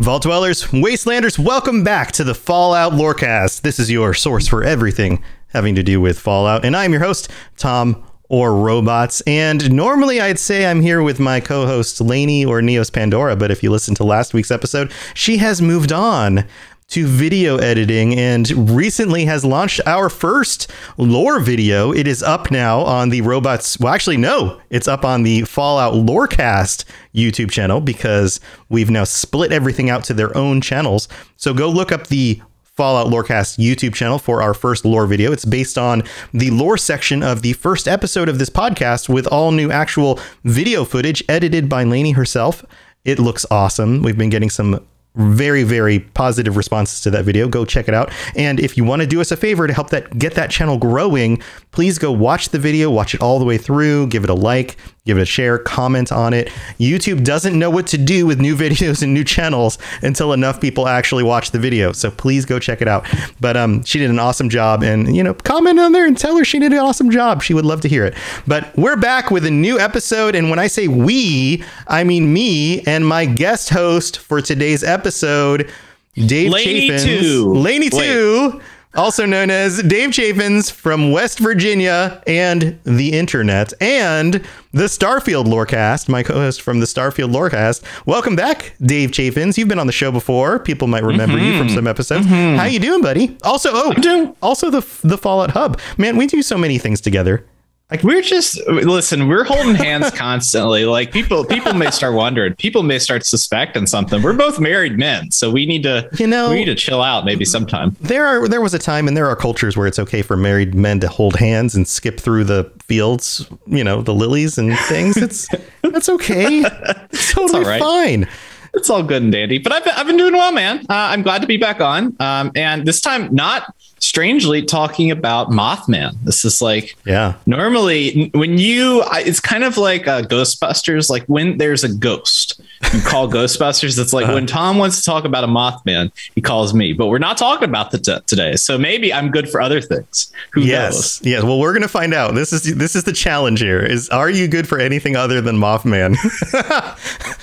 Vault Dwellers, Wastelanders, welcome back to the Fallout Lorecast. This is your source for everything having to do with Fallout, and I'm your host, Tom or Robots. And normally I'd say I'm here with my co host, Lainey or Neos Pandora, but if you listen to last week's episode, she has moved on to video editing and recently has launched our first lore video. It is up now on the Robots. Well, actually, no, it's up on the Fallout Lorecast YouTube channel because we've now split everything out to their own channels. So go look up the Fallout Lorecast YouTube channel for our first lore video. It's based on the lore section of the first episode of this podcast with all new actual video footage edited by Lainey herself. It looks awesome. We've been getting some very very positive responses to that video. Go check it out. And if you want to do us a favor to help that get that channel growing please go watch the video watch it all the way through give it a like give it a share comment on it. Youtube doesn't know what to do with new videos and new channels until enough people actually watch the video. So please go check it out. But um she did an awesome job and you know comment on there and tell her she did an awesome job. She would love to hear it. But we're back with a new episode. And when i say we i mean me and my guest host for today's episode episode, Dave Laney Chafinz. two. Laney 2, also known as Dave Chafinz from West Virginia and the internet, and the Starfield Lorecast, my co-host from the Starfield Lorecast. Welcome back, Dave Chafinz. You've been on the show before. People might remember you from mm-hmm. some episodes. Mm-hmm. How you doing, buddy? Also, oh, doing- also the the Fallout Hub. Man, we do so many things together. Like we're just listen, we're holding hands constantly. Like people people may start wondering, people may start suspecting something. We're both married men, so we need to You know- we need to chill out maybe sometime. There are there was a time and there are cultures where it's okay for married men to hold hands and skip through the fields, you know, the lilies and things. It's that's okay. It's totally all right. fine. It's all good and dandy. But I've been, I've been doing well, man. Uh, I'm glad to be back on. Um, and this time not strangely talking about Mothman. This is like Yeah. normally when you it's kind of like uh, ghostbusters like when there's a ghost you call ghostbusters it's like when tom wants to talk about a mothman he calls me but we're not talking about that t- today so maybe i'm good for other things who Yes. Yes. Well, we're gonna find out. This is this is the challenge here. Is are you good for anything other than Mothman?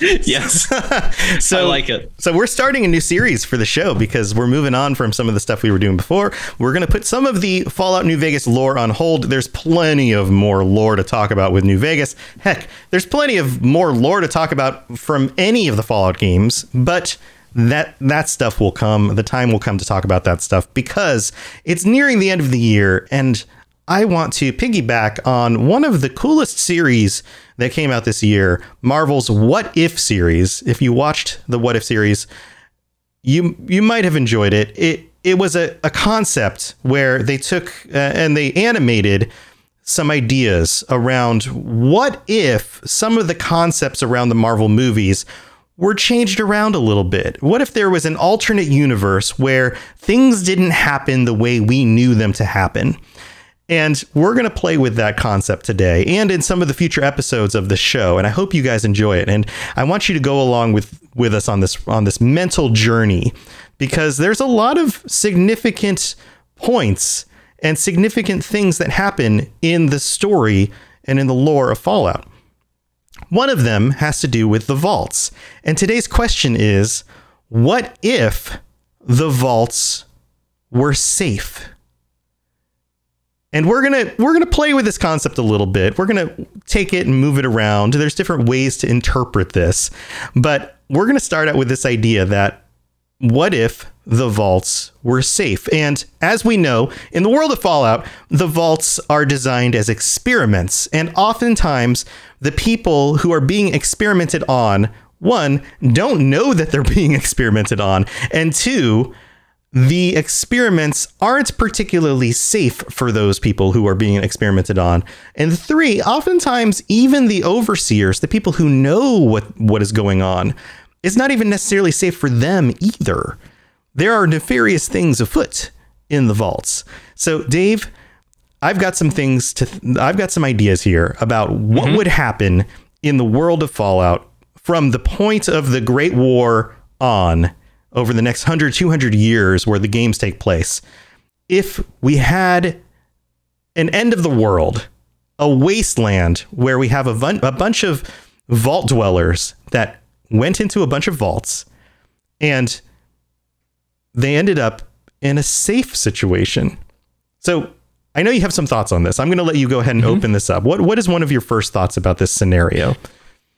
yes so i like it So we're starting a new series for the show because we're moving on from some of the stuff we were doing before. We're going to put some of the Fallout New Vegas lore on hold. There's plenty of more lore to talk about with New Vegas. Heck, there's plenty of more lore to talk about from any of the Fallout games, but that that stuff will come. The time will come to talk about that stuff because it's nearing the end of the year and I want to piggyback on one of the coolest series that came out this year, Marvel's What If series. If you watched the What If series, you you might have enjoyed it. It it was a, a concept where they took uh, and they animated some ideas around what if some of the concepts around the Marvel movies were changed around a little bit. What if there was an alternate universe where things didn't happen the way we knew them to happen? And we're going to play with that concept today and in some of the future episodes of the show and I hope you guys enjoy it and I want you to go along with with us on this on this mental journey because there's a lot of significant points and significant things that happen in the story and in the lore of Fallout. One of them has to do with the vaults. And today's question is what if the vaults were safe? And we're going to we're going to play with this concept a little bit. We're going to take it and move it around. There's different ways to interpret this. But we're going to start out with this idea that what if the vaults were safe? And as we know, in the world of Fallout, the vaults are designed as experiments. And oftentimes, the people who are being experimented on, one, don't know that they're being experimented on. And two, the experiments aren't particularly safe for those people who are being experimented on. And three, oftentimes, even the overseers, the people who know what, what is going on, it's not even necessarily safe for them either. There are nefarious things afoot in the vaults. So, Dave, I've got some things to, I've got some ideas here about what mm-hmm. would happen in the world of Fallout from the point of the Great War on over the next 100, 200 years where the games take place. If we had an end of the world, a wasteland where we have a, bun- a bunch of vault dwellers that went into a bunch of vaults and they ended up in a safe situation. So I know you have some thoughts on this. I'm going to let you go ahead and mm-hmm. open this up. What what is one of your first thoughts about this scenario?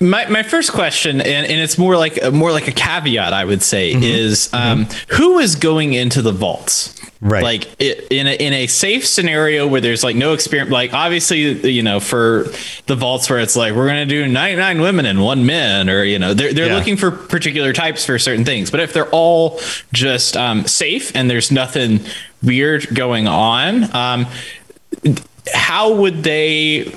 My, my first question, and, and it's more like more like a caveat, I would say, is um, who is going into the vaults? Right. Like it, in a, in a safe scenario where there's like no experience, like obviously you know for the vaults where it's like we're gonna do 99 women and one man, or you know they're they're Yeah. looking for particular types for certain things. But if they're all just um, safe and there's nothing weird going on, um, how would they?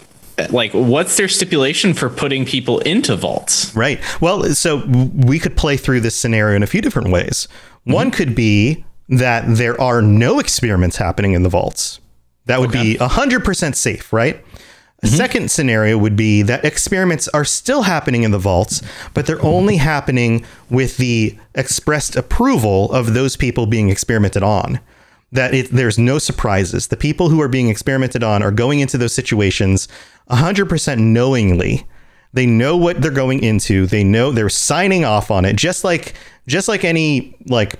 Like, what's their stipulation for putting people into vaults? Right. Well, so we could play through this scenario in a few different ways. One mm-hmm. could be that there are no experiments happening in the vaults. That would be 100% safe, right? A second scenario would be that experiments are still happening in the vaults, but they're only happening with the expressed approval of those people being experimented on. That it, there's no surprises. The people who are being experimented on are going into those situations 100% knowingly. They know what they're going into. They know they're signing off on it just like just like any like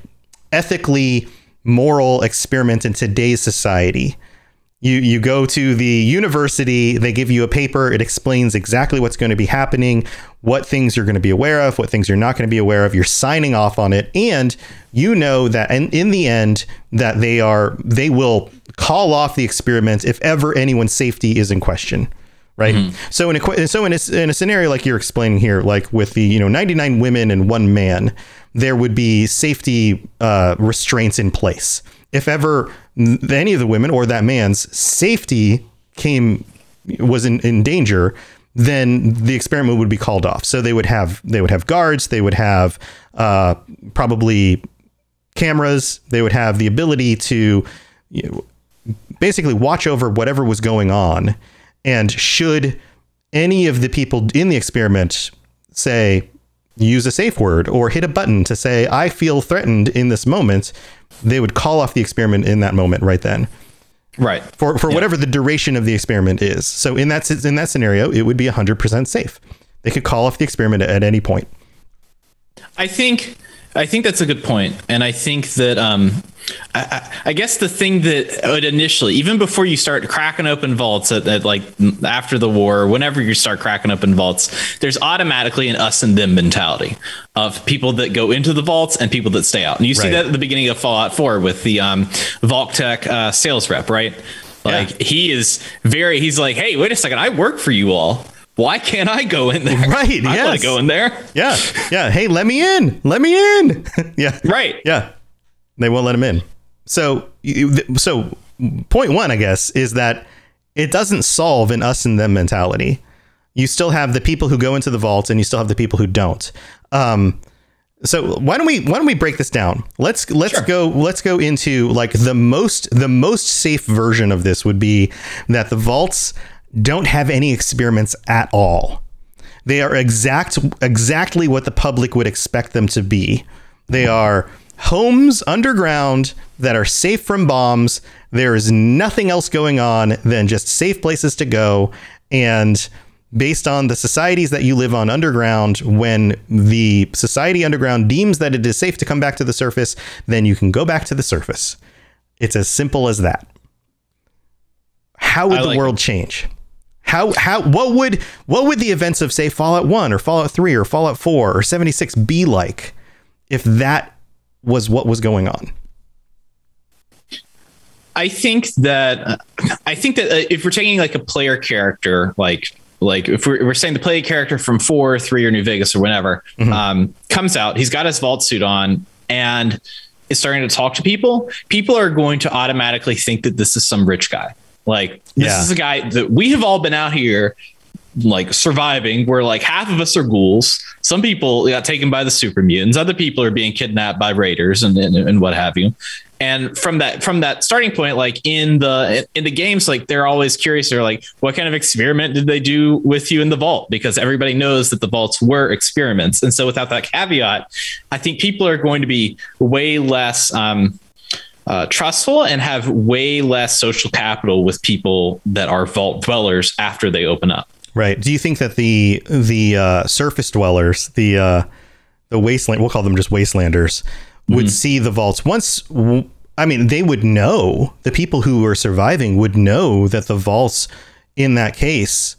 ethically moral experiment in today's society you you go to the university they give you a paper it explains exactly what's going to be happening what things you're going to be aware of what things you're not going to be aware of you're signing off on it and you know that in, in the end that they are they will call off the experiment if ever anyone's safety is in question right? So in a so in a, in a scenario like you're explaining here like with the you know 99 women and one man there would be safety uh, restraints in place. If ever any of the women or that man's safety came was in, in danger then the experiment would be called off. So they would have they would have guards they would have uh, probably cameras they would have the ability to you know, basically watch over whatever was going on. And should any of the people in the experiment say use a safe word or hit a button to say i feel threatened in this moment they would call off the experiment in that moment right then. Right. for for whatever the duration of the experiment is. So in that in that scenario it would be 100% safe. They could call off the experiment at any point. I think I think that's a good point, and I think that um, I, I, I guess the thing that would initially, even before you start cracking open vaults at, at like after the war, whenever you start cracking open vaults, there's automatically an us and them mentality of people that go into the vaults and people that stay out, and you see Right. that at the beginning of Fallout 4 with the um, Vault-Tec uh, sales rep, right? Like Yeah. he is very, he's like, hey, wait a second, I work for you all. Why can't I go in there? Right, I want to go in there. yeah yeah hey let me in let me in yeah Right. Yeah, they won't let him in. So, so point one, I guess, is that it doesn't solve an us and them mentality. You still have the people who go into the vault, and you still have the people who don't. Um, so why don't we why don't we break this down? Let's let's Sure. go let's go into like the most the most safe version of this would be that the vaults don't have any experiments at all. They are exact exactly what the public would expect them to be. They are homes underground that are safe from bombs. There is nothing else going on than just safe places to go and based on the societies that you live on underground when the society underground deems that it is safe to come back to the surface, then you can go back to the surface. It's as simple as that. How would the world change? How how what would what would the events of say Fallout 1 or Fallout 3 or Fallout 4 or 76 be like if that was what was going on? I think that I think that uh, if we're taking like a player character, like like if we're, we're saying the player character from four, or three, or New Vegas or whatever um, comes out, he's got his vault suit on and is starting to talk to people. People are going to automatically think that this is some rich guy. Like this Yeah. is a guy that we have all been out here like surviving where like half of us are ghouls. Some people got taken by the super mutants. Other people are being kidnapped by raiders and, and, and what have you. And from that from that starting point like in the in the games like they're always curious. They're like what kind of experiment did they do with you in the vault? Because everybody knows that the vaults were experiments. And so without that caveat i think people are going to be way less um uh, trustful and have way less social capital with people that are vault dwellers after they open up Right. Do you think that the the uh, surface dwellers, the uh, the wasteland, we'll call them just wastelanders, would see the vaults once. w- I mean, they would know the people who were surviving would know that the vaults in that case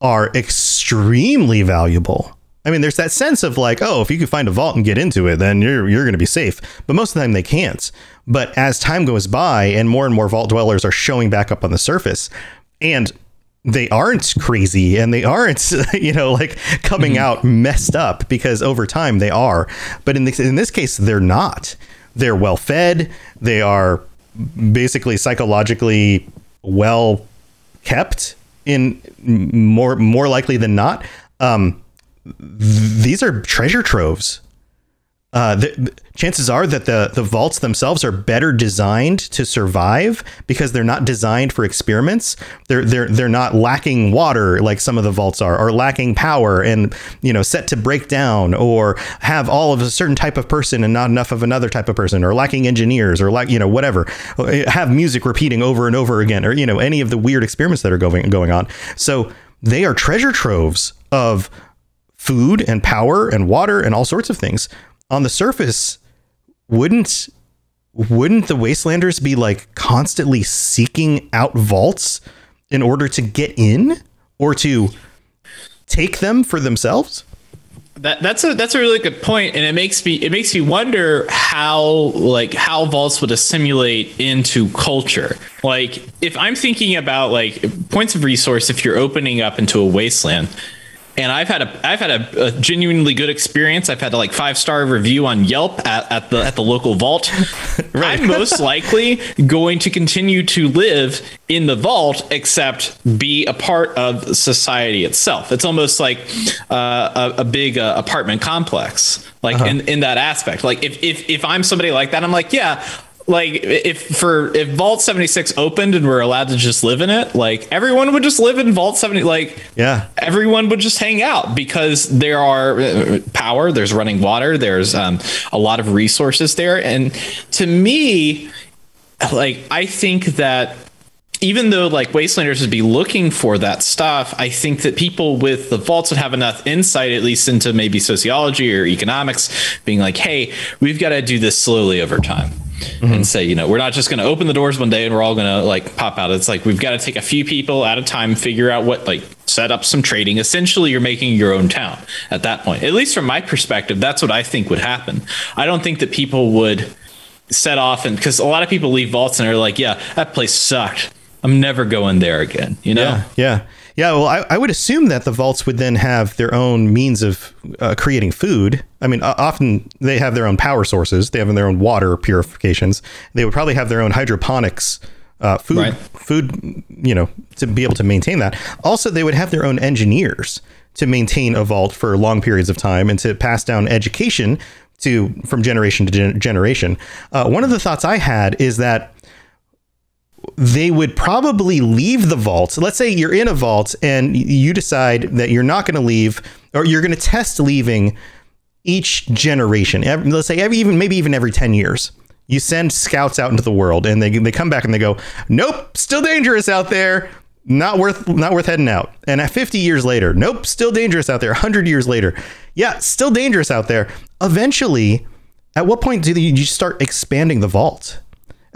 are extremely valuable. I mean, there's that sense of like, oh, if you can find a vault and get into it, then you're you're going to be safe. But most of the time they can't. But as time goes by and more and more vault dwellers are showing back up on the surface, and they aren't crazy and they aren't, you know, like coming out messed up because over time they are. But in this in this case, they're not. They're well fed. They are basically psychologically well kept in more more likely than not. Um, these are treasure troves. Uh, the, chances are that the the vaults themselves are better designed to survive because they're not designed for experiments. They're they're they're not lacking water like some of the vaults are, or lacking power and you know set to break down, or have all of a certain type of person and not enough of another type of person, or lacking engineers, or like you know whatever. Have music repeating over and over again, or you know any of the weird experiments that are going going on. So they are treasure troves of food and power and water and all sorts of things on the surface wouldn't wouldn't the wastelanders be like constantly seeking out vaults in order to get in or to take them for themselves That that's a that's a really good point, and it makes me it makes me wonder how like how vaults would assimilate into culture. Like if I'm thinking about like points of resource, if you're opening up into a wasteland, and I've had a I've had a, a genuinely good experience. I've had a like five star review on Yelp at, at the at the local vault. I'm most likely going to continue to live in the vault, except be a part of society itself. It's almost like uh, a, a big uh, apartment complex, like in, in that aspect. Like if if if I'm somebody like that, I'm like, yeah, like if for if vault 76 opened and we're allowed to just live in it like everyone would just live in vault 70 like Yeah. everyone would just hang out because there are uh, power there's running water there's um, a lot of resources there and to me like i think that even though like wastelanders would be looking for that stuff i think that people with the vaults would have enough insight at least into maybe sociology or economics being like hey we've got to do this slowly over time Mm-hmm. and say you know we're not just going to open the doors one day and we're all going to like pop out. It's like we've got to take a few people at a time figure out what like set up some trading. Essentially you're making your own town at that point. At least from my perspective that's what i think would happen. I don't think that people would set off and because a lot of people leave vaults and are like yeah that place sucked. I'm never going there again you know? Yeah. Yeah. Yeah. Well, I, I would assume that the vaults would then have their own means of uh, creating food. I mean, o- often they have their own power sources. They have their own water purifications. They would probably have their own hydroponics uh, food, Right. food, you know, to be able to maintain that. Also, they would have their own engineers to maintain a vault for long periods of time and to pass down education to from generation to gen- generation. Uh, one of the thoughts I had is that they would probably leave the vault. Let's say you're in a vault and you decide that you're not going to leave or you're going to test leaving each generation. Let's say every, even maybe even every 10 years. You send scouts out into the world and they they come back and they go, "Nope, still dangerous out there. Not worth not worth heading out." And at 50 years later, "Nope, still dangerous out there." 100 years later, "Yeah, still dangerous out there." Eventually, at what point do you start expanding the vault?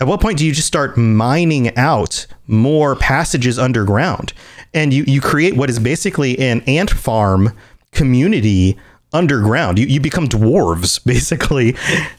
At what point do you just start mining out more passages underground? And you, you create what is basically an ant farm community underground. You, you become dwarves, basically,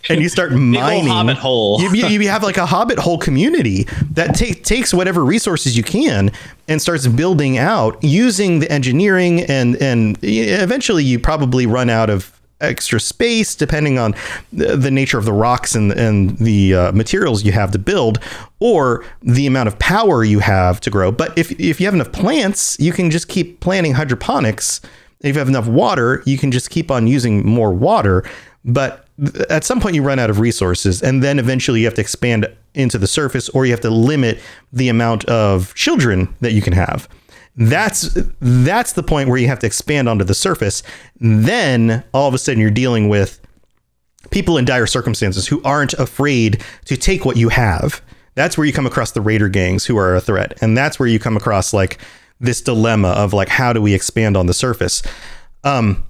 and you start mining. hobbit hole. you, you, you have like a hobbit hole community that ta- takes whatever resources you can and starts building out using the engineering and and eventually you probably run out of extra space depending on the, nature of the rocks and and the uh, materials you have to build or the amount of power you have to grow. But if if you have enough plants you can just keep planting hydroponics. If you have enough water you can just keep on using more water. But at some point you run out of resources and then eventually you have to expand into the surface or you have to limit the amount of children that you can have that's that's the point where you have to expand onto the surface. Then all of a sudden you're dealing with people in dire circumstances who aren't afraid to take what you have. That's where you come across the raider gangs who are a threat. And that's where you come across like this dilemma of like how do we expand on the surface? Um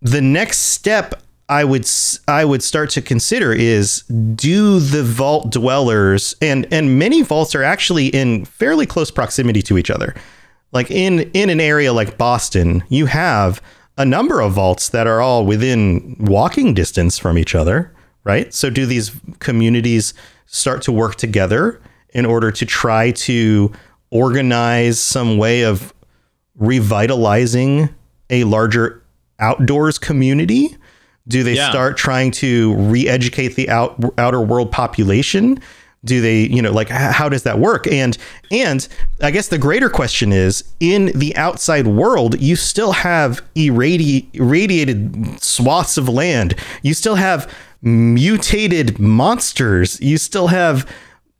the next step I would I would start to consider is do the vault dwellers and and many vaults are actually in fairly close proximity to each other. Like in in an area like Boston, you have a number of vaults that are all within walking distance from each other, right? So do these communities start to work together in order to try to organize some way of revitalizing a larger outdoors community? Do they yeah. start trying to re-educate the out, outer world population? Do they, you know, like how does that work? And and I guess the greater question is in the outside world, you still have irradi- irradiated swaths of land. You still have mutated monsters. You still have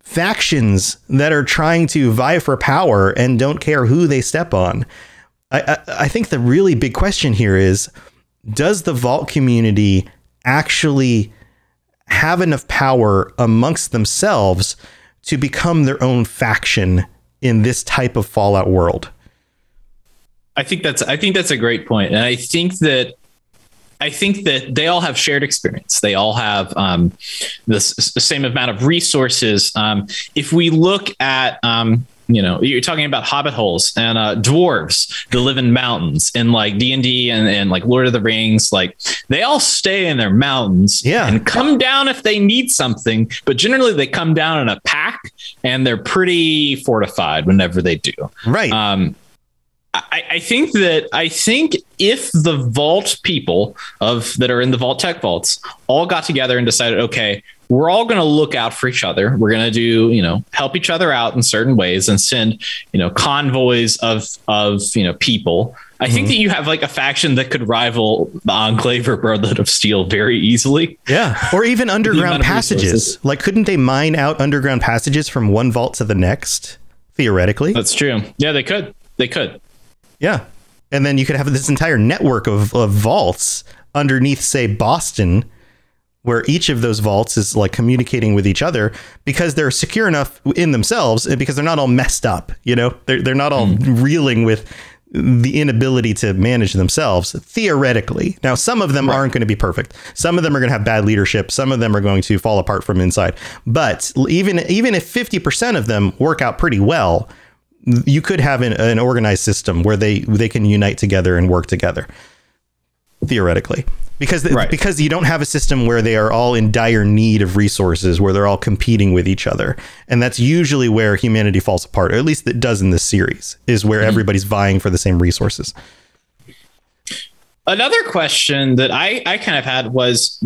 factions that are trying to vie for power and don't care who they step on. I, I, I think the really big question here is does the vault community actually have enough power amongst themselves to become their own faction in this type of fallout world i think that's i think that's a great point and i think that I think that they all have shared experience. They all have um, the, the same amount of resources. Um, if we look at um, you know you're talking about hobbit holes and uh, dwarves that live in mountains and like d&d and, and like lord of the rings like they all stay in their mountains yeah. and come down if they need something but generally they come down in a pack and they're pretty fortified whenever they do right um, I, I, think that I think if the vault people of that are in the Vault-Tec vaults all got together and decided, okay, we're all going to look out for each other. We're going to do, you know, help each other out in certain ways and send, you know, convoys of of you know people. I mm-hmm. think that you have like a faction that could rival the Enclave or Brotherhood of Steel very easily. Yeah, or even underground passages. Like, couldn't they mine out underground passages from one vault to the next? Theoretically, that's true. Yeah, they could. They could. Yeah, and then you could have this entire network of, of vaults underneath, say, Boston where each of those vaults is like communicating with each other because they're secure enough in themselves and because they're not all messed up, you know, they're, they're not all mm. reeling with the inability to manage themselves theoretically. Now, some of them right. aren't going to be perfect. Some of them are going to have bad leadership. Some of them are going to fall apart from inside. But even even if 50% of them work out pretty well, you could have an, an organized system where they they can unite together and work together theoretically because right. because you don't have a system where they are all in dire need of resources where they're all competing with each other and that's usually where humanity falls apart or at least it does in this series is where mm-hmm. everybody's vying for the same resources another question that i i kind of had was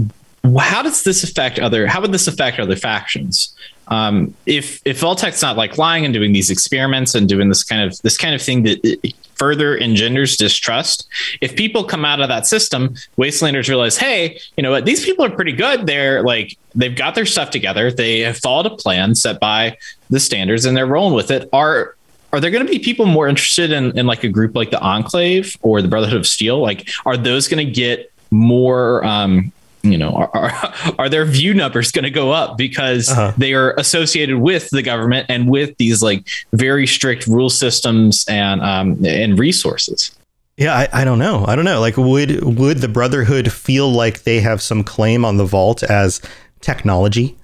how does this affect other how would this affect other factions um, if if Vault-Tec's not like lying and doing these experiments and doing this kind of this kind of thing that further engenders distrust, if people come out of that system, wastelanders realize, hey, you know what, these people are pretty good. They're like they've got their stuff together. They have followed a plan set by the standards and they're rolling with it. Are are there going to be people more interested in, in like a group like the Enclave or the Brotherhood of Steel? Like, are those going to get more um, you know, are, are, are their view numbers going to go up because uh-huh. they are associated with the government and with these like very strict rule systems and um, and resources? Yeah, I, I don't know. I don't know. Like, would would the Brotherhood feel like they have some claim on the vault as technology?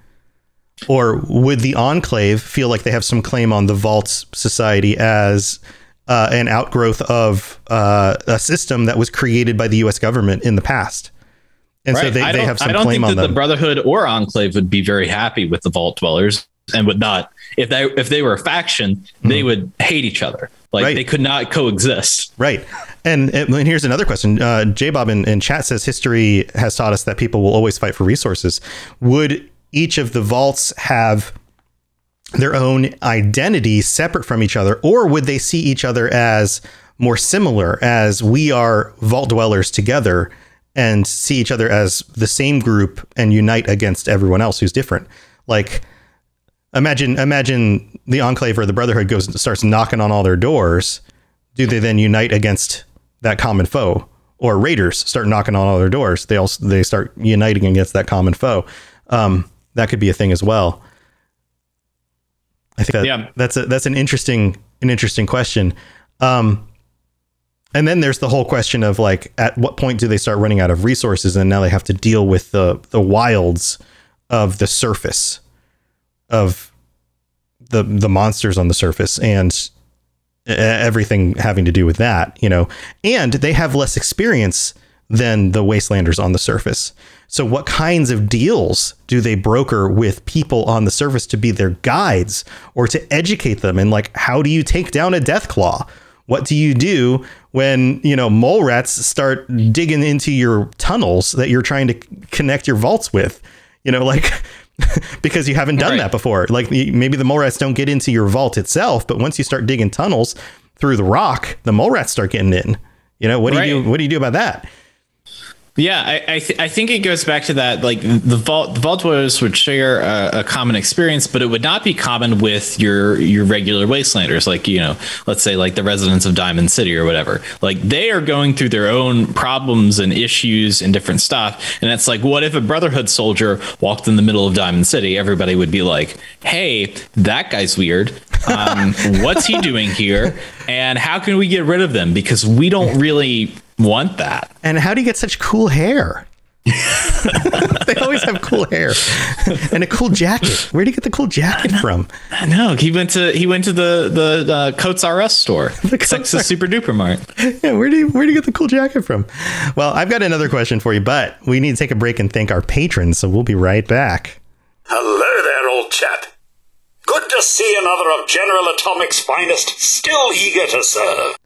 Or would the Enclave feel like they have some claim on the Vault's society as uh, an outgrowth of uh, a system that was created by the U.S. government in the past? And right. so they, they have some I don't think that the Brotherhood or Enclave would be very happy with the Vault Dwellers and would not. If they if they were a faction, mm-hmm. they would hate each other. Like right. they could not coexist. Right. And, and here's another question. Uh, J Bob in, in chat says history has taught us that people will always fight for resources. Would each of the vaults have their own identity separate from each other, or would they see each other as more similar, as we are vault dwellers together? And see each other as the same group and unite against everyone else who's different. Like imagine imagine the enclave or the brotherhood goes and starts knocking on all their doors. Do they then unite against that common foe? Or raiders start knocking on all their doors. They also they start uniting against that common foe. Um, that could be a thing as well. I think that, yeah. that's a, that's an interesting an interesting question. Um, And then there's the whole question of like, at what point do they start running out of resources, and now they have to deal with the the wilds of the surface of the the monsters on the surface and everything having to do with that, you know. And they have less experience than the wastelanders on the surface. So what kinds of deals do they broker with people on the surface to be their guides or to educate them and like how do you take down a Deathclaw? What do you do when, you know, mole rats start digging into your tunnels that you're trying to connect your vaults with? You know, like because you haven't done Right. that before. Like maybe the mole rats don't get into your vault itself, but once you start digging tunnels through the rock, the mole rats start getting in. You know, what do you do? What do you do about that? Yeah, I I, th- I think it goes back to that. Like the vault, the vault dwellers would share a, a common experience, but it would not be common with your your regular wastelanders. Like you know, let's say like the residents of Diamond City or whatever. Like they are going through their own problems and issues and different stuff. And it's like, what if a Brotherhood soldier walked in the middle of Diamond City? Everybody would be like, "Hey, that guy's weird. Um, what's he doing here? And how can we get rid of them? Because we don't really." Want that. And how do you get such cool hair? they always have cool hair and a cool jacket. Where do you get the cool jacket from? I know he went to he went to the the uh, Coats R Us store, The Coats Texas R- Super Duper Mart. Yeah, where do you where do you get the cool jacket from? Well, I've got another question for you, but we need to take a break and thank our patrons, so we'll be right back. Hello there, old chap. Good to see another of General Atomic's finest, still eager to serve.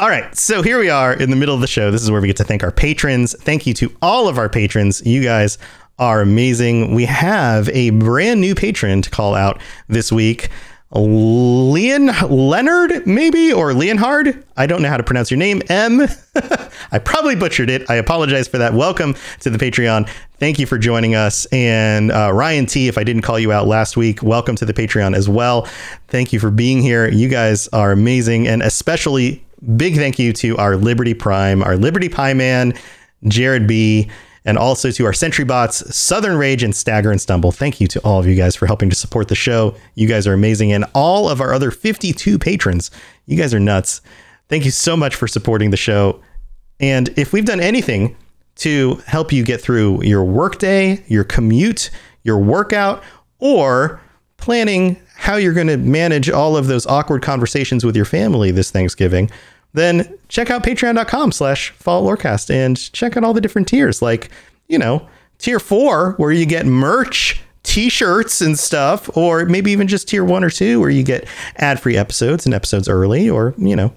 All right, so here we are in the middle of the show. This is where we get to thank our patrons. Thank you to all of our patrons. You guys are amazing. We have a brand new patron to call out this week. Leon Leonard, maybe, or Leonhard. I don't know how to pronounce your name. M. I probably butchered it. I apologize for that. Welcome to the Patreon. Thank you for joining us. And uh, Ryan T, if I didn't call you out last week, welcome to the Patreon as well. Thank you for being here. You guys are amazing. And especially big thank you to our Liberty Prime, our Liberty Pie Man, Jared B, and also to our Sentry Bots, Southern Rage, and Stagger and Stumble. Thank you to all of you guys for helping to support the show. You guys are amazing. And all of our other 52 patrons, you guys are nuts. Thank you so much for supporting the show. And if we've done anything to help you get through your workday, your commute, your workout, or planning how you're going to manage all of those awkward conversations with your family this Thanksgiving, then check out patreon.com slash falloutlorecast and check out all the different tiers. Like, you know, tier four, where you get merch, t-shirts and stuff, or maybe even just tier one or two, where you get ad-free episodes and episodes early, or, you know,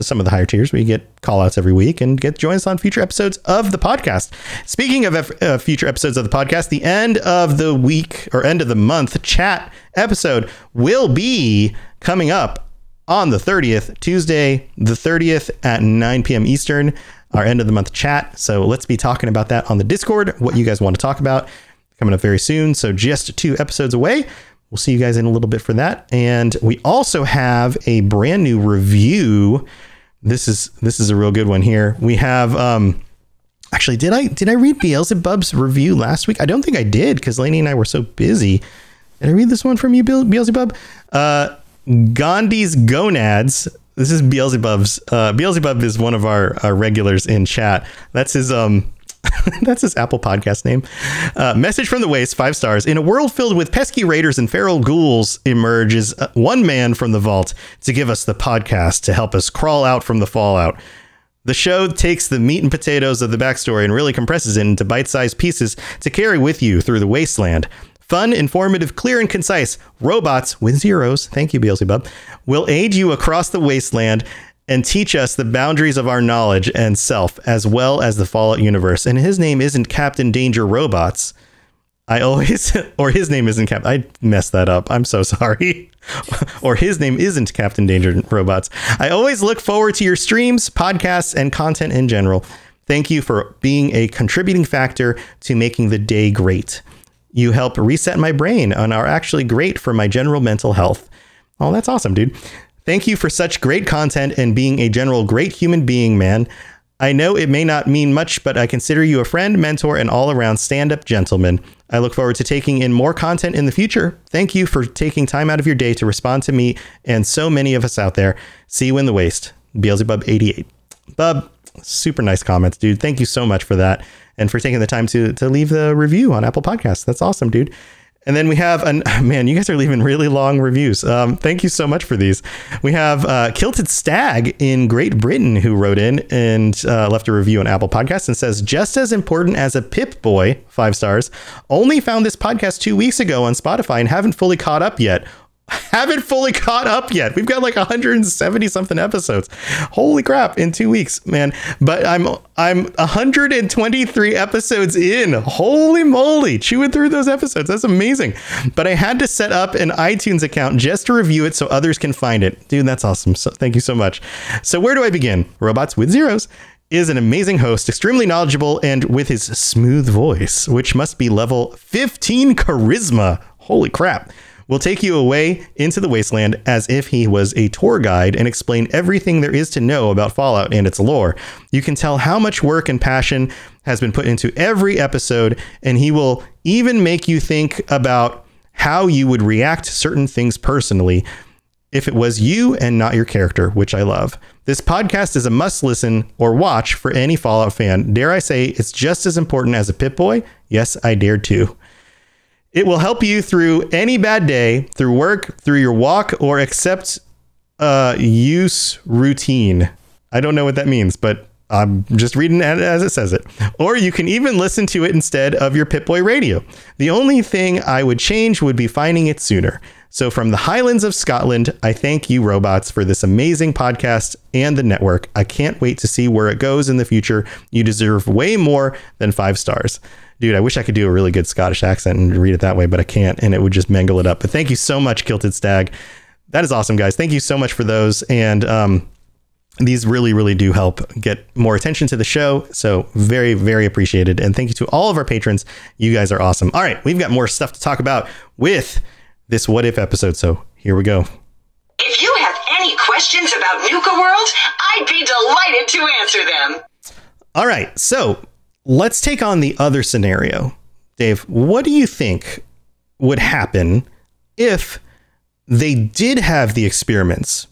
some of the higher tiers where you get call outs every week and get join us on future episodes of the podcast. Speaking of uh, future episodes of the podcast, the end of the week or end of the month chat episode will be coming up on the 30th, Tuesday, the 30th at 9 p.m. Eastern, our end of the month chat. So let's be talking about that on the Discord, what you guys want to talk about coming up very soon. So just two episodes away. We'll see you guys in a little bit for that. And we also have a brand new review. This is this is a real good one here. We have um actually did I did I read Beelzebub's review last week? I don't think I did because Lainey and I were so busy. Did I read this one from you, Beelzebub? Uh Gandhi's Gonads. This is Beelzebub's. Uh, Beelzebub is one of our, our regulars in chat. That's his um That's his Apple podcast name. Uh, message from the waste, five stars. In a world filled with pesky raiders and feral ghouls, emerges uh, one man from the vault to give us the podcast to help us crawl out from the fallout. The show takes the meat and potatoes of the backstory and really compresses it into bite sized pieces to carry with you through the wasteland. Fun, informative, clear, and concise. Robots with zeros, thank you, Beelzebub, will aid you across the wasteland and teach us the boundaries of our knowledge and self, as well as the Fallout universe. And his name isn't Captain Danger Robots. I always, or his name isn't Cap. I messed that up. I'm so sorry. or his name isn't Captain Danger Robots. I always look forward to your streams, podcasts, and content in general. Thank you for being a contributing factor to making the day great. You help reset my brain and are actually great for my general mental health. Oh, that's awesome, dude. Thank you for such great content and being a general great human being, man. I know it may not mean much, but I consider you a friend, mentor, and all around stand up gentleman. I look forward to taking in more content in the future. Thank you for taking time out of your day to respond to me and so many of us out there. See you in the waste. Beelzebub88. Bub, super nice comments, dude. Thank you so much for that and for taking the time to to leave the review on Apple Podcasts. That's awesome, dude. And then we have, an, man, you guys are leaving really long reviews. Um, thank you so much for these. We have uh, Kilted Stag in Great Britain who wrote in and uh, left a review on Apple Podcasts and says, just as important as a Pip Boy, five stars. Only found this podcast two weeks ago on Spotify and haven't fully caught up yet haven't fully caught up yet. We've got like 170 something episodes. Holy crap, in 2 weeks, man. But I'm I'm 123 episodes in. Holy moly, chewing through those episodes. That's amazing. But I had to set up an iTunes account just to review it so others can find it. Dude, that's awesome. So thank you so much. So where do I begin? Robots with zeros is an amazing host, extremely knowledgeable and with his smooth voice, which must be level 15 charisma. Holy crap will take you away into the wasteland as if he was a tour guide and explain everything there is to know about Fallout and its lore. You can tell how much work and passion has been put into every episode, and he will even make you think about how you would react to certain things personally if it was you and not your character, which I love. This podcast is a must listen or watch for any Fallout fan. Dare I say it's just as important as a Pip Boy? Yes, I dare to. It will help you through any bad day, through work, through your walk, or accept uh, use routine. I don't know what that means, but I'm just reading it as it says it. Or you can even listen to it instead of your Pip-Boy radio. The only thing I would change would be finding it sooner. So, from the Highlands of Scotland, I thank you, robots, for this amazing podcast and the network. I can't wait to see where it goes in the future. You deserve way more than five stars dude, I wish I could do a really good Scottish accent and read it that way, but I can't, and it would just mangle it up. But thank you so much, Kilted Stag. That is awesome, guys. Thank you so much for those. And um, these really, really do help get more attention to the show. So very, very appreciated. And thank you to all of our patrons. You guys are awesome. All right, we've got more stuff to talk about with this What If episode. So here we go. If you have any questions about Nuka World, I'd be delighted to answer them. All right, so let's take on the other scenario. Dave, what do you think would happen if they did have the experiments,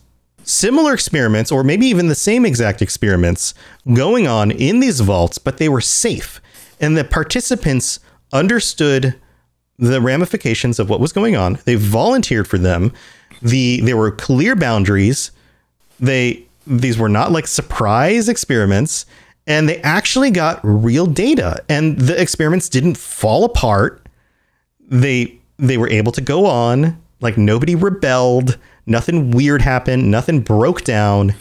similar experiments, or maybe even the same exact experiments going on in these vaults, but they were safe and the participants understood the ramifications of what was going on. They volunteered for them. The there were clear boundaries. They these were not like surprise experiments and they actually got real data and the experiments didn't fall apart. They they were able to go on like nobody rebelled nothing weird happened nothing broke down.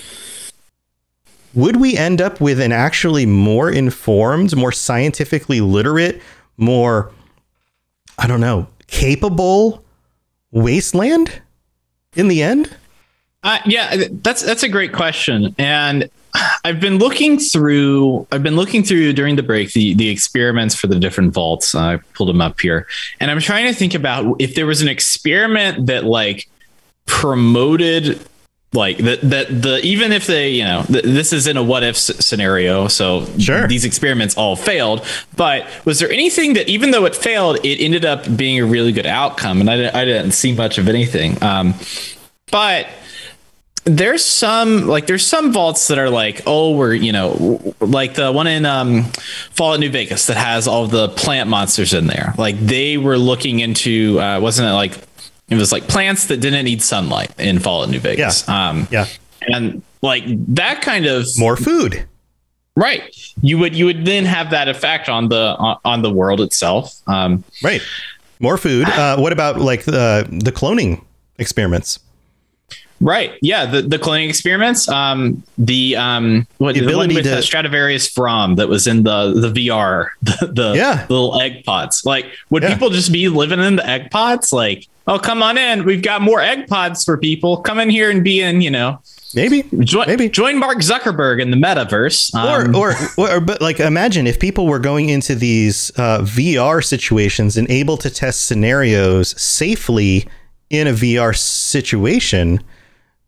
Would we end up with an actually more informed more scientifically literate more i don't know capable wasteland in the end uh, yeah that's that's a great question and I've been looking through. I've been looking through during the break the the experiments for the different vaults. I pulled them up here, and I'm trying to think about if there was an experiment that like promoted like that that the even if they you know th- this is in a what if s- scenario so Sure. these experiments all failed but was there anything that even though it failed it ended up being a really good outcome and i, didn't- I didn't see much of anything um, but there's some like there's some vaults that are like oh we're you know like the one in um fallout new vegas that has all the plant monsters in there. Like they were looking into uh wasn't it like it was like plants that didn't need sunlight in fallout new vegas. Um yeah. and like that kind of more food. Right. You would you would then have that effect on the on, on the world itself. Um right. More food. Uh, what about like the the cloning experiments Right. Yeah. The, the cloning experiments. Um, the um, what The the, ability with to- uh, Stradivarius from that was in the the VR, the, the Yeah. little egg pods. Like, would Yeah. people just be living in the egg pods? Like, oh, come on in. We've got more egg pods for people. Come in here and be in. You know, maybe join Maybe. join Mark Zuckerberg in the metaverse. Um, or, or or but like imagine if people were going into these uh, VR situations and able to test scenarios safely in a VR situation,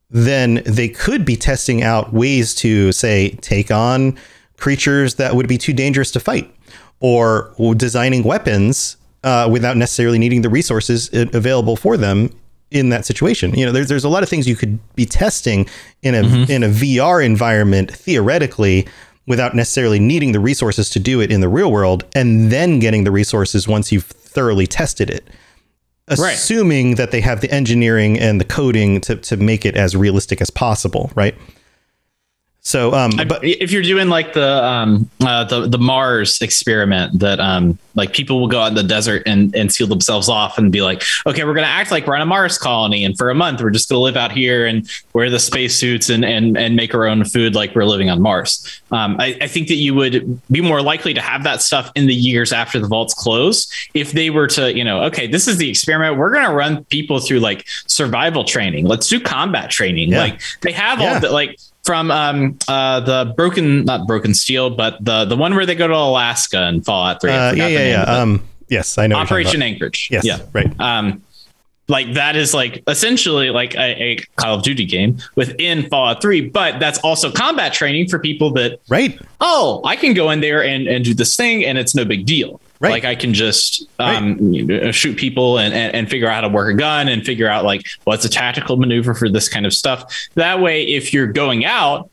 then they could be testing out ways to say take on creatures that would be too dangerous to fight, or designing weapons uh, without necessarily needing the resources available for them in that situation. You know, there's there's a lot of things you could be testing in a Mm-hmm. in a VR environment theoretically without necessarily needing the resources to do it in the real world and then getting the resources once you've thoroughly tested it. Right. Assuming that they have the engineering and the coding to, to make it as realistic as possible, right? So, um, but if you're doing like the um uh, the the Mars experiment that um like people will go out in the desert and and seal themselves off and be like okay we're gonna act like we're on a Mars colony and for a month we're just gonna live out here and wear the spacesuits and and and make our own food like we're living on Mars. Um, I, I think that you would be more likely to have that stuff in the years after the vaults close if they were to you know okay this is the experiment we're gonna run people through like survival training let's do combat training Yeah. like they have Yeah. all the like from um uh the broken not broken steel but the the one where they go to Alaska and Fallout 3 uh, yeah, yeah, yeah. Um, yes, I know. what you're talking Operation. Anchorage Yes, yeah right. um like that is like essentially like a, a Call of Duty game within Fallout 3 but that's also combat training for people that Right. oh I can go in there and and do this thing and it's no big deal Right. like I can just um, know, shoot people and, and, and figure out how to work a gun and figure out like what's a tactical maneuver for this kind of stuff. That way, if you're going out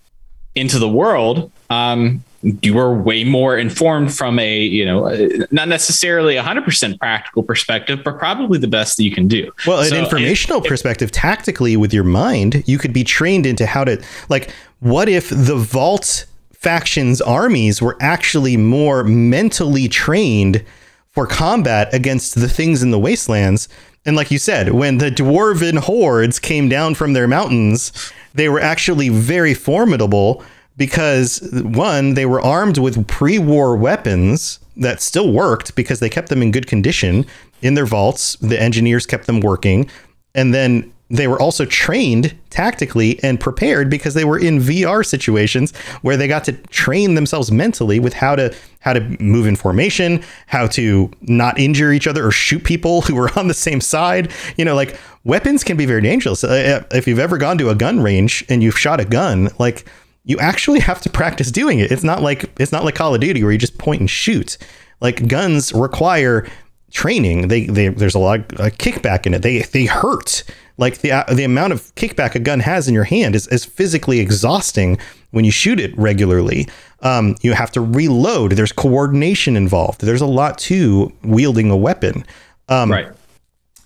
into the world, um, you are way more informed from a you know uh, not necessarily a hundred percent practical perspective, but probably the best that you can do. Well, an So, informational perspective, tactically with your mind, you could be trained into how to like. What if the Vault faction's armies were actually more mentally trained for combat against the things in the wastelands? And like you said, when the dwarven hordes came down from their mountains, they were actually very formidable because one, they were armed with pre-war weapons that still worked because they kept them in good condition in their vaults. The engineers kept them working, and then they were also trained tactically and prepared because they were in VR situations where they got to train themselves mentally with how to how to move in formation, how to not injure each other or shoot people who were on the same side. You know, like weapons can be very dangerous. Uh, If you've ever gone to a gun range and you've shot a gun, like you actually have to practice doing it. It's not like it's not like Call of Duty where you just point and shoot. Like guns require training. They, they there's a lot of uh, kickback in it. They they hurt. Like the uh, the amount of kickback a gun has in your hand is, is physically exhausting when you shoot it regularly. Um, you have to reload. There's coordination involved. There's a lot to wielding a weapon. Um, right.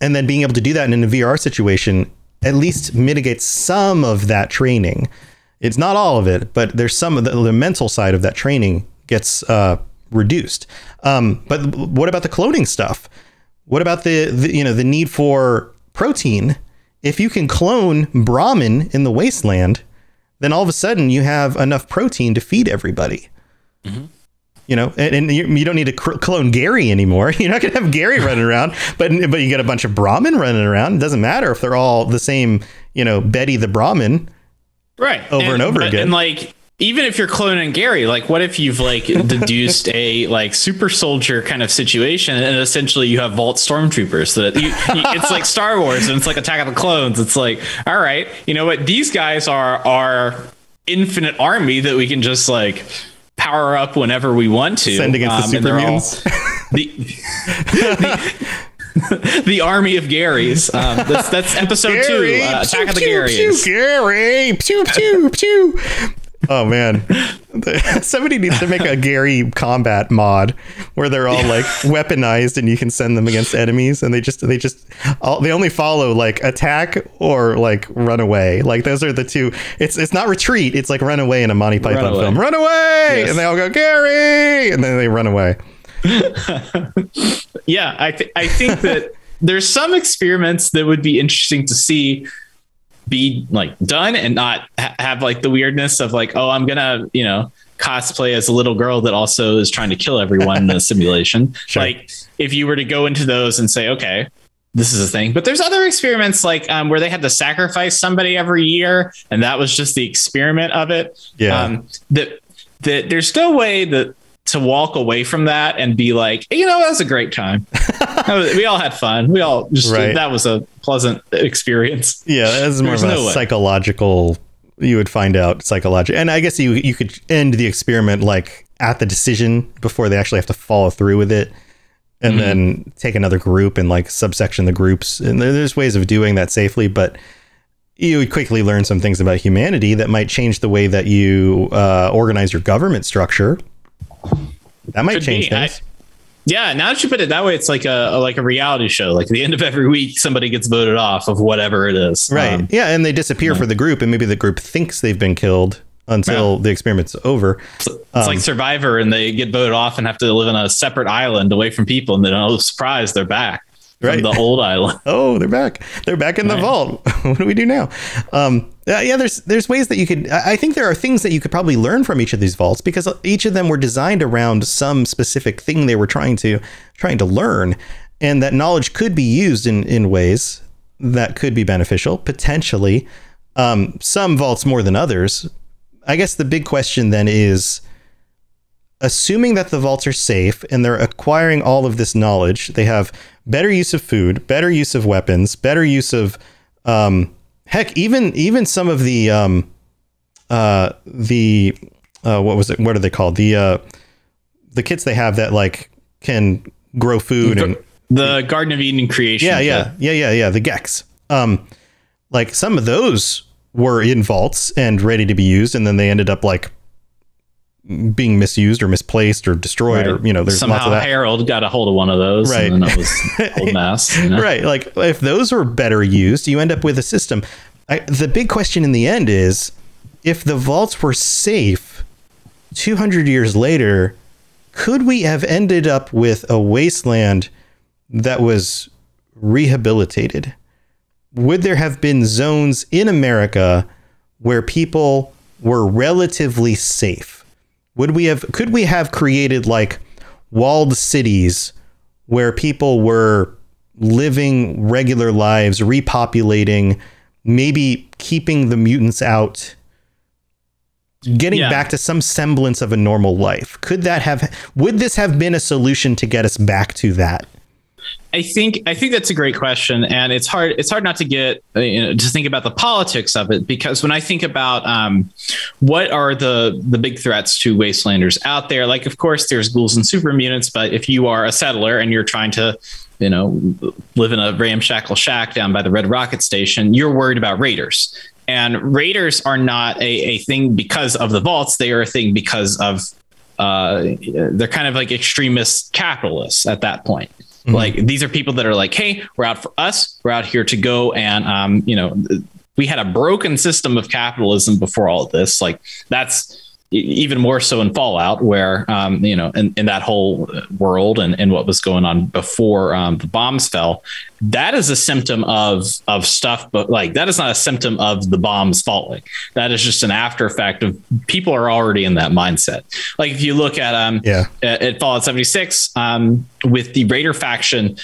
and then being able to do that in a VR situation at least mitigates some of that training. It's not all of it, but there's some of the, the mental side of that training gets uh, reduced. Um, but what about the cloning stuff? What about the, the you know the need for protein? If you can clone Brahmin in the wasteland, then all of a sudden you have enough protein to feed everybody. You know, and, and you, you don't need to cr- clone Gary anymore. You're not going to have Gary running around, but but you get a bunch of Brahmin running around. It doesn't matter if they're all the same. You know, Betty the Brahmin. right over and over but- again. and like even if you're cloning gary like what if you've like deduced a like super soldier kind of situation and essentially you have vault stormtroopers that you, you- it's like star wars and it's like attack of the clones it's like all right you know what these guys are our infinite army that we can just like power up whenever we want to Send against the Um, and super mutants. the, the, the army of Garys. Um, that's that's episode two. Uh, Attack of the pew, pew, Garys. Gary, pew pew pew. Oh man, somebody needs to make a Gary combat mod where they're all like weaponized and you can send them against enemies, and they just they just all, they only follow like attack or like run away. Like those are the two. It's it's not retreat. It's like run away in a Monty Python away. film. Run away, Yes. and they all go Gary, and then they run away. Yeah, I th- I think that there's some experiments that would be interesting to see be like done and not ha- have like the weirdness of like oh I'm gonna you know cosplay as a little girl that also is trying to kill everyone in the simulation. Sure. Like if you were to go into those and say okay. This is a thing, but there's other experiments like um, where they had to sacrifice somebody every year, and that was just the experiment of it. Yeah. Um, that that there's no way that to walk away from that and be like, you know, that was a great time. We all had fun. We all just Right. that was a pleasant experience. Yeah, that's more of a no way. psychological. You would find out psychological, and I guess you you could end the experiment like at the decision before they actually have to follow through with it. and Mhm. then take another group and like subsection the groups. And there's ways of doing that safely, but you would quickly learn some things about humanity that might change the way that you uh, organize your government structure. That might Could change be. I- things. Yeah, now that you put it that way, it's like a, a- like a reality show. Like at the end of every week, somebody gets voted off of whatever it is. Right. Um, yeah, and they disappear for the group, and maybe the group thinks they've been killed until Yeah. the experiment's over. it's it's like Survivor, and they get voted off and have to live on a separate island away from people, and then oh surprise, they're back Right. the old island. Oh, they're back. They're back in the Right. vault. what do we do now? Um, yeah, yeah, there's there's ways that you could. I I think there are things that you could probably learn from each of these vaults because each of them were designed around some specific thing they were trying to trying to learn, and that knowledge could be used in in ways that could be beneficial potentially. Um, some vaults more than others. I guess the big question then is assuming that the vaults are safe and they're acquiring all of this knowledge, they have better use of food, better use of weapons, better use of um, heck, even even some of the um, uh, the uh, what was it? What are they called? The uh, the kits they have that like can grow food and The Garden of Eden creation. yeah, yeah, yeah, yeah, yeah. The GECKs. Um, like some of those were in vaults and ready to be used, and then they ended up like being misused or misplaced or destroyed, or you know, there's lots of somehow that. Harold got a hold of one of those, Right. and then it was a whole mess. you know? Right. Like if those were better used, you end up with a system. I, the big question in the end is if the vaults were safe 200 years later, could we have ended up with a wasteland that was rehabilitated? Would there have been zones in America where people were relatively safe? Would we have could we have created like walled cities where people were living regular lives, repopulating, maybe keeping the mutants out, getting Yeah. back to some semblance of a normal life. Could that have would this have been a solution to get us back to that? I think I think that's a great question, and it's hard it's hard not to get uh, you know to think about the politics of it because when I think about um, what are the the big threats to wastelanders out there, like of course there's ghouls and super mutants, but if you are a settler and you're trying to you know live in a ramshackle shack down by the Red Rocket Station, you're worried about raiders. And raiders are not a, a thing because of the vaults; they are a thing because of uh, they're kind of like extremist capitalists at that point. Like these are people that are like, hey, we're out for us. We're out here to go and um, you know, we had a broken system of capitalism before all of this. Like that's even more so in Fallout, where um, you know, in, in that whole world and, and what was going on before um, the bombs fell, that is a symptom of of stuff, but like that is not a symptom of the bombs falling. That is just an after effect of people are already in that mindset. Like if you look at um Yeah. at, at Fallout 76 um, with the Raider faction.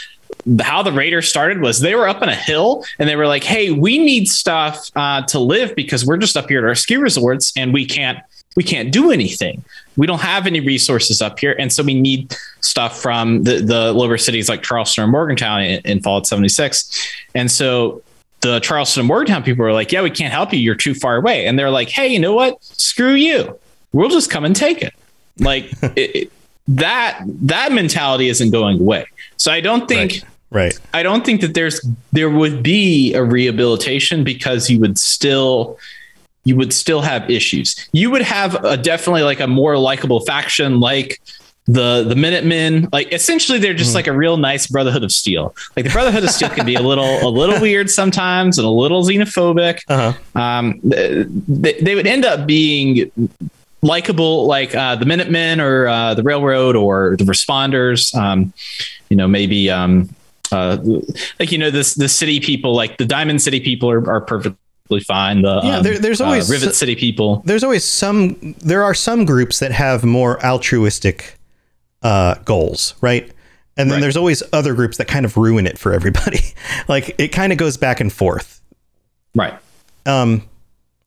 How the Raiders started was they were up on a hill and they were like, "Hey, we need stuff uh, to live because we're just up here at our ski resorts and we can't we can't do anything. We don't have any resources up here, and so we need stuff from the the lower cities like Charleston or Morgantown in, in Fallout 76. And so the Charleston and Morgantown people were like, "Yeah, we can't help you. You're too far away." And they're like, "Hey, you know what? Screw you. We'll just come and take it." Like it, it- that that mentality isn't going away. So I don't think Right. I don't think that there's there would be a rehabilitation because you would still you would still have issues. You would have a definitely like a more likable faction like the the Minutemen. Like essentially they're just like a real nice Brotherhood of Steel. Like the Brotherhood of Steel can be a little a little weird sometimes and a little xenophobic. Uh-huh. Um, they, they would end up being likable like uh, the Minutemen or uh, the Railroad or the Responders. Um, you know, maybe um, uh, like you know this the city people, like the Diamond City people, are, are perfectly fine. The Yeah, um, there- there's uh, always- Rivet City people. There's always some there are some groups that have more altruistic uh goals, right? And then Right. there's always other groups that kind of ruin it for everybody. like it kind of goes back and forth. Right. Um,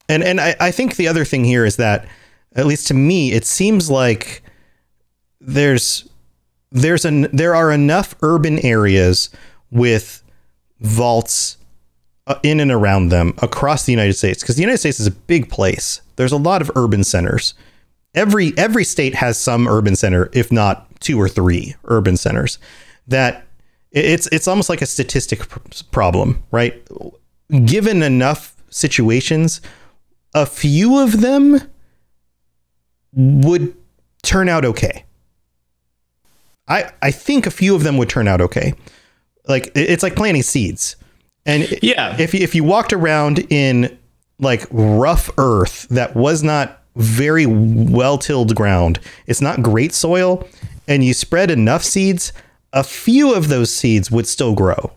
and and I, I think the other thing here is that, at least to me, it seems like there's there's an there are enough urban areas with vaults uh, Uh, in and around them across the United States because the United States is a big place. There's a lot of urban centers. Every every state has some urban center, if not two or three urban centers. that it's it's almost like a statistic pr- problem, right? Given enough situations, a few of them would turn out okay. I I think a few of them would turn out okay. Like it's like planting seeds. And Yeah. if you, if you walked around in like rough earth that was not very well tilled ground, it's not great soil, and you spread enough seeds, a few of those seeds would still grow.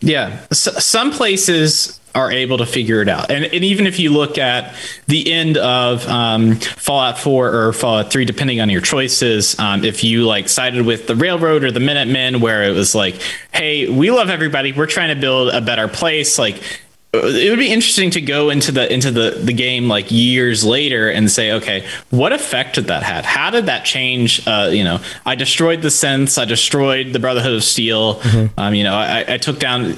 Yeah, S- some places are able to figure it out, and, and even if you look at the end of um, Fallout Four or Fallout Three, depending on your choices, um, if you like sided with the Railroad or the Minutemen, where it was like, "Hey, we love everybody, we're trying to build a better place," like it would be interesting to go into the into the the game like years later and say okay what effect did that have how did that change uh, you know i destroyed the sense i destroyed the brotherhood of steel. Um, you know I, I took down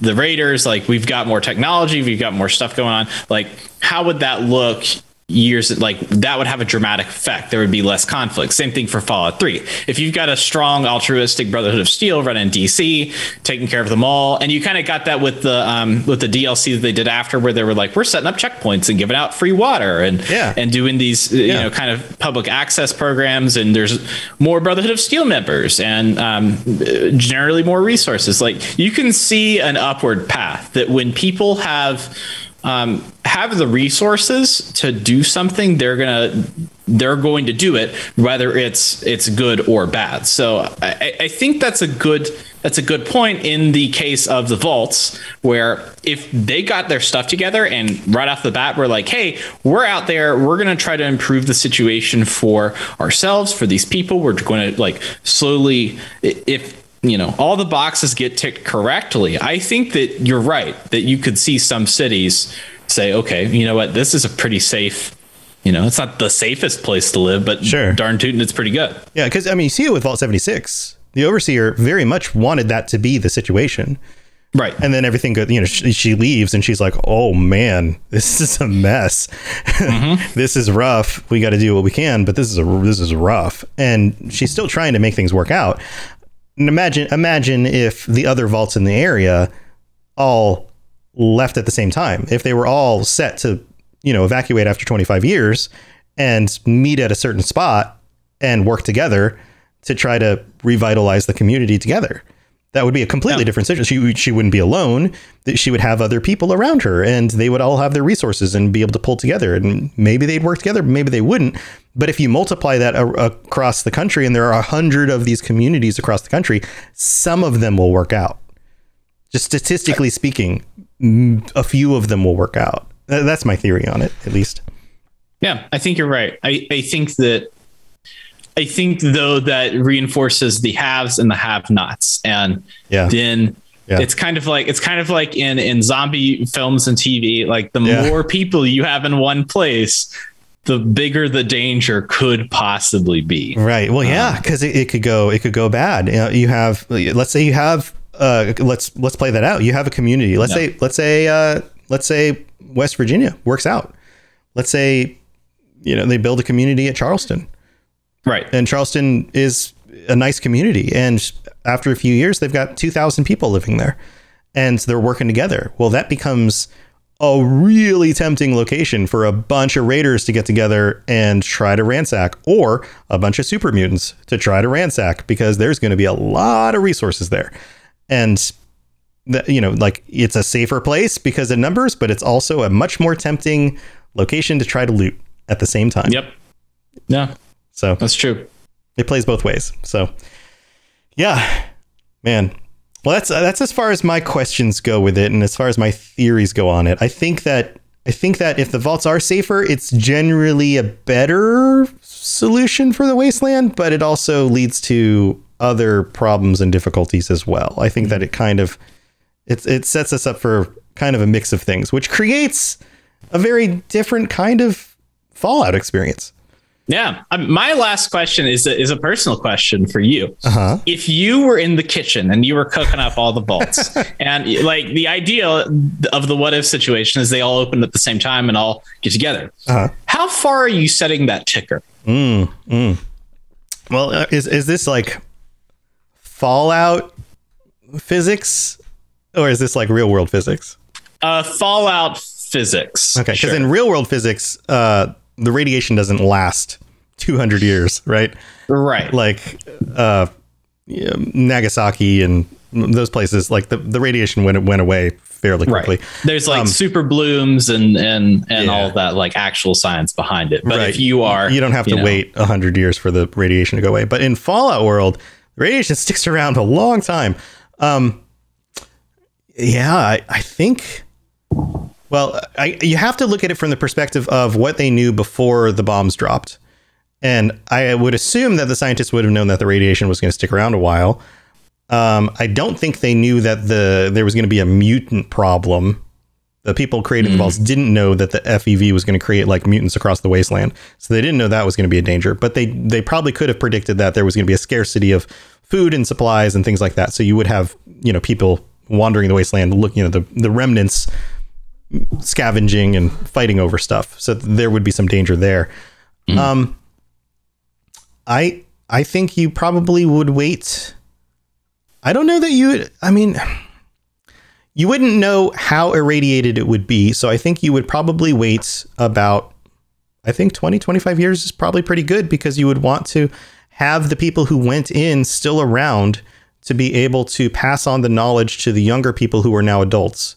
the raiders like we've got more technology we've got more stuff going on. Like how would that look years like that would have a dramatic effect. There would be less conflict. Same thing for fallout 3 if you've got a strong altruistic brotherhood of steel running dc taking care of them all and you kind of got that with the um with the dlc that they did after where they were like we're setting up checkpoints and giving out free water and Yeah. and doing these you know kind of public access programs and there's more brotherhood of steel members and um, generally more resources. Like you can see an upward path that when people have um, have the resources to do something they're gonna they're going to do it whether it's it's good or bad. So I, I think that's a good that's a good point in the case of the vaults where if they got their stuff together and right off the bat we're like hey we're out there we're going to try to improve the situation for ourselves for these people we're going to like slowly if you know all the boxes get ticked correctly i think that you're right that you could see some cities say okay you know what this is a pretty safe you know it's not the safest place to live but Sure. darn tootin' it's pretty good Yeah, because I mean, you see it with Vault 76. The overseer very much wanted that to be the situation. right And then everything goes, you know, she, she leaves and she's like, oh man, this is a mess. Mm-hmm. this is rough. We got to do what we can, but this is a, this is rough. And she's still trying to make things work out. And imagine, imagine if the other vaults in the area all left at the same time. If they were all set to, you know, evacuate after 25 years and meet at a certain spot and work together to try to revitalize the community together. That would be a completely Yeah. different situation. She she wouldn't be alone. That she would have other people around her, and they would all have their resources and be able to pull together. And maybe they'd work together, maybe they wouldn't. But if you multiply that a- across the country, and there are a hundred of these communities across the country, some of them will work out. Just statistically speaking, a few of them will work out. That's my theory on it, at least. Yeah, I think you're right. I, I think that I think though that reinforces the haves and the have-nots, and Yeah. then Yeah. it's kind of like it's kind of like in in zombie films and TV. Like the Yeah. more people you have in one place, the bigger the danger could possibly be. Right. Well, Um, yeah, because it, it could go it could go bad. You, know, you have let's say you have uh let's let's play that out. You have a community. Let's Yeah. say let's say uh let's say West Virginia works out. Let's say you know they build a community at Charleston, Right. and Charleston is a nice community. And after a few years, they've got two thousand people living there, and they're working together. Well, that becomes a really tempting location for a bunch of raiders to get together and try to ransack, or a bunch of super mutants to try to ransack, because there's going to be a lot of resources there, and you know, like it's a safer place because of numbers, but it's also a much more tempting location to try to loot at the same time. Yep. Yeah, So that's true. it plays both ways. So, yeah, man. Well, that's uh, that's as far as my questions go with it, and as far as my theories go on it. I think that I think that if the vaults are safer, it's generally a better solution for the wasteland, but it also leads to other problems and difficulties as well. I think that it kind of it it sets us up for kind of a mix of things, which creates a very different kind of Fallout experience. Yeah. Um, my last question is a, is a personal question for you. Uh-huh. If you were in the kitchen and you were cooking up all the vaults, and like the idea of the what if situation is they all open at the same time and all get together. Uh-huh. How far are you setting that ticker? Well, uh, is is this like Fallout physics, or is this like real world physics? Uh, Fallout physics. Okay, because Sure. in real world physics, uh, the radiation doesn't last 200 years, right? right. Like uh, yeah, Nagasaki and those places, like the, the radiation went went away fairly quickly. Right. There's like Um, super blooms and and and Yeah. all that like actual science behind it. But Right. if you are, you don't have to know, wait 100 years for the radiation to go away. But in Fallout World, radiation sticks around a long time. Um, yeah, I, I think. Well, I, you have to look at it from the perspective of what they knew before the bombs dropped. And I would assume that the scientists would have known that the radiation was going to stick around a while. Um, I don't think they knew that the there was going to be a mutant problem. The people creating the vaults didn't know that the FEV was going to create like mutants across the wasteland, so they didn't know that was going to be a danger. But they they probably could have predicted that there was going to be a scarcity of food and supplies and things like that. So you would have you know people wandering the wasteland, looking at the the remnants, scavenging and fighting over stuff. So there would be some danger there. Um, I I think you probably would wait. I don't know that you. I mean, you wouldn't know how irradiated it would be. So I think you would probably wait about. I think 20, 25 years is probably pretty good because you would want to have the people who went in still around to be able to pass on the knowledge to the younger people who are now adults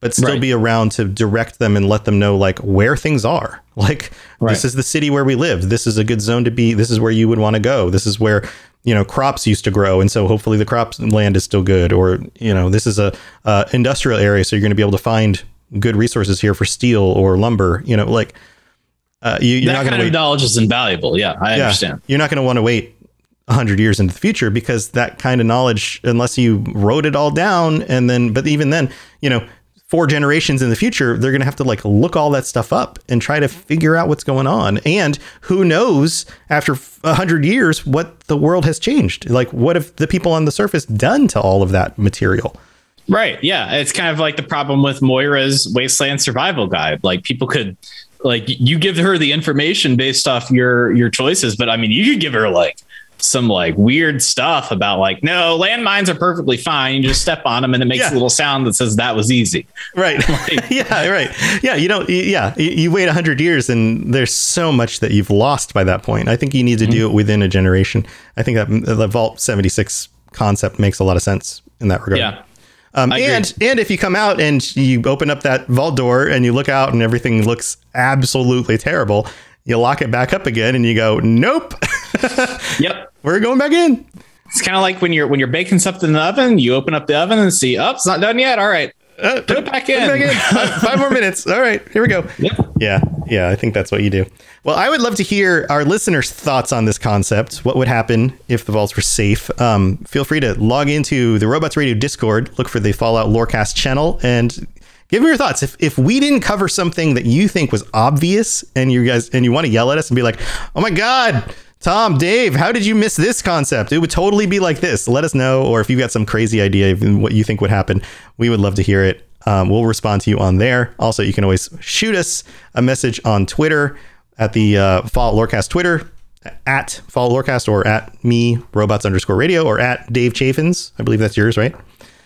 but still Right. be around to direct them and let them know like where things are. Like Right. this is the city where we live. This is a good zone to be. This is where you would want to go. This is where you know crops used to grow, and so hopefully the crops land is still good. Or you know this is a uh, industrial area, so you're going to be able to find good resources here for steel or lumber. You know, like uh, you, you're that not kind going to of wait. knowledge is invaluable. Yeah, I Yeah, understand. You're not going to want to wait 100 years into the future because that kind of knowledge, unless you wrote it all down, and then, but even then, you know, four generations in the future, they're going to have to like look all that stuff up and try to figure out what's going on. And who knows after a 100 years what the world has changed? Like, what have the people on the surface done to all of that material? Right. Yeah. It's kind of like the problem with Moira's Wasteland Survival Guide. Like people could like you give her the information based off your your choices, but I mean you could give her like some like weird stuff about like no landmines are perfectly fine. You just step on them and it makes Yeah. a little sound that says that was easy. Right. yeah. Right. Yeah. You don't. Yeah. You, you wait a hundred years, and there's so much that you've lost by that point. I think you need to do it within a generation. I think that the Vault 76 concept makes a lot of sense in that regard. Yeah. Um, agree. and and if you come out and you open up that vault door and you look out and everything looks absolutely terrible, you lock it back up again and you go, nope, Yep. we're going back in. It's kind of like when you're when you're baking something in the oven, you open up the oven and see, oh, it's not done yet. All right. Uh, Put it back Put it in. back in. Five, five more minutes. All right, here we go. Yep. Yeah, yeah, I think that's what you do. Well, I would love to hear our listeners' thoughts on this concept. What would happen if the vaults were safe? Um, feel free to log into the Robots Radio Discord, look for the Fallout Lorecast channel, and give me your thoughts. If if we didn't cover something that you think was obvious, and you guys and you want to yell at us and be like, "Oh my god." Tom, Dave, how did you miss this concept? It would totally be like this. Let us know, or if you've got some crazy idea of what you think would happen, we would love to hear it. Um, we'll respond to you on there. Also, you can always shoot us a message on Twitter at the uh, Fall Lorecast Twitter at Fall Lorecast or at me robots underscore radio or at Dave Chafinz. I believe that's yours, right?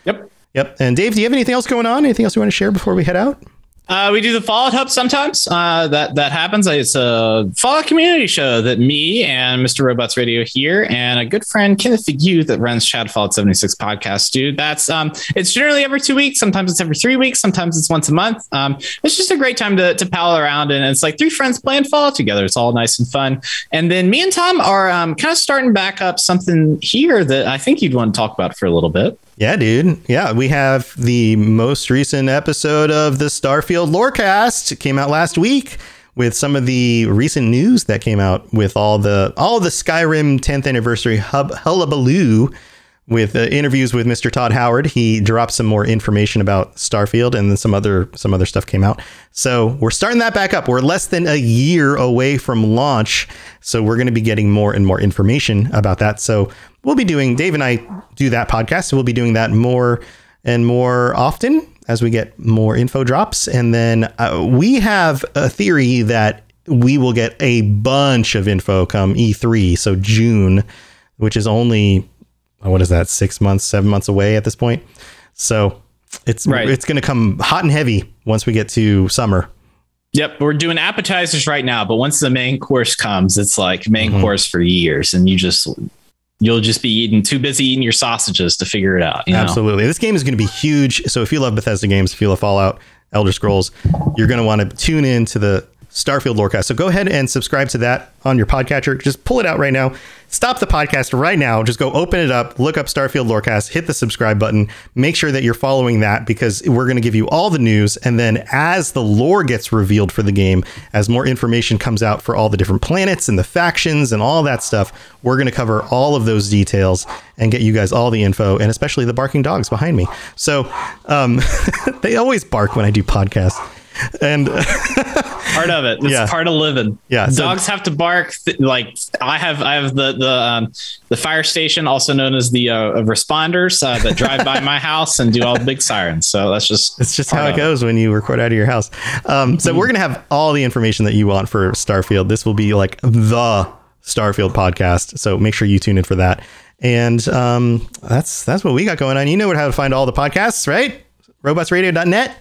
Yep. Yep. And Dave, do you have anything else going on? Anything else you want to share before we head out? Uh, we do the Fallout Hub sometimes. Uh, that that happens. It's a Fallout community show that me and Mr. Robots Radio here and a good friend Kenneth Figue that runs Chad Fallout 76 podcast do. That's um, it's generally every two weeks. Sometimes it's every three weeks. Sometimes it's once a month. Um, it's just a great time to to pal around and it's like three friends playing Fallout together. It's all nice and fun. And then me and Tom are um, kind of starting back up something here that I think you'd want to talk about for a little bit. Yeah, dude. Yeah, we have the most recent episode of the Starfield Lorecast. Came out last week with some of the recent news that came out with all the all the Skyrim 10th anniversary hub hullabaloo with uh, interviews with Mr. Todd Howard. He dropped some more information about Starfield and then some other some other stuff came out. So, we're starting that back up. We're less than a year away from launch, so we're going to be getting more and more information about that. So, we'll be doing Dave and I do that podcast. So we'll be doing that more and more often as we get more info drops. And then uh, we have a theory that we will get a bunch of info come E3, so June, which is only what is that? Six months, seven months away at this point. So it's Right. it's going to come hot and heavy once we get to summer. Yep, we're doing appetizers right now, but once the main course comes, it's like main Mhm. course for years, and you just you'll just be eating too busy eating your sausages to figure it out. You know? Absolutely. This game is going to be huge. So if you love Bethesda games, if you love Fallout, Elder Scrolls, you're going to want to tune in to the Starfield Lorecast. So go ahead and subscribe to that on your podcatcher. Just pull it out right now. Stop the podcast right now. Just go open it up, look up Starfield Lorecast, hit the subscribe button. Make sure that you're following that because we're going to give you all the news. And then as the lore gets revealed for the game, as more information comes out for all the different planets and the factions and all that stuff, we're going to cover all of those details and get you guys all the info and especially the barking dogs behind me. So um, they always bark when I do podcasts. And part of it. It's Yeah. part of living. Yeah, so- dogs have to bark. Th- like I have, I have the the um, the fire station, also known as the uh, responders uh, that drive by my house and do all the big sirens. So that's just It's just how it goes when you record out of your house. Um, so we're gonna have all the information that you want for Starfield. This will be like the Starfield podcast. So make sure you tune in for that. And um, that's that's what we got going on. You know how to find all the podcasts, right? Robotsradio.net.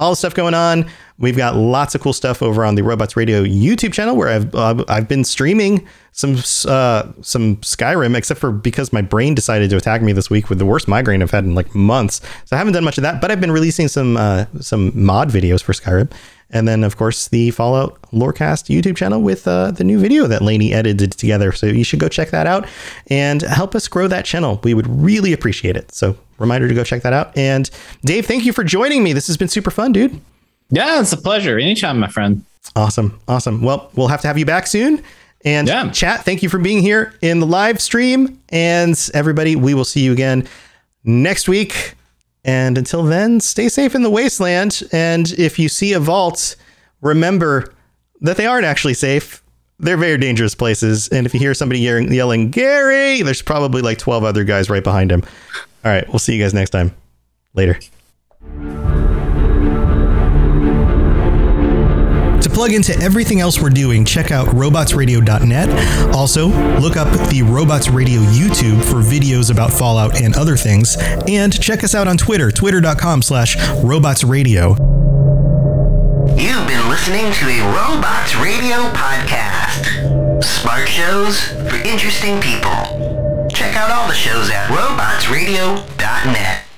All the stuff going on. We've got lots of cool stuff over on the Robots Radio YouTube channel where I've uh, I've been streaming some uh, some Skyrim, except for because my brain decided to attack me this week with the worst migraine I've had in like months. So I haven't done much of that, but I've been releasing some uh, some mod videos for Skyrim, and then of course the Fallout Lorecast YouTube channel with uh, the new video that Lainey edited together. So you should go check that out and help us grow that channel. We would really appreciate it. So reminder to go check that out. And Dave, thank you for joining me. This has been super fun, dude. yeah, it's a pleasure. Anytime, my friend. Awesome. Awesome. Well, we'll have to have you back soon. And Yeah. chat, thank you for being here in the live stream. And everybody, we will see you again next week. And until then, stay safe in the wasteland. And if you see a vault, remember that they aren't actually safe. They're very dangerous places. And if you hear somebody yelling, yelling Gary, there's probably like 12 other guys right behind him. All right. We'll see you guys next time. Later. Plug into everything else we're doing, check out robotsradio.net. Also, look up the Robots Radio YouTube for videos about Fallout and other things. And check us out on Twitter, twitter.com slash robotsradio. You've been listening to a Robots Radio podcast. Smart shows for interesting people. Check out all the shows at robotsradio.net.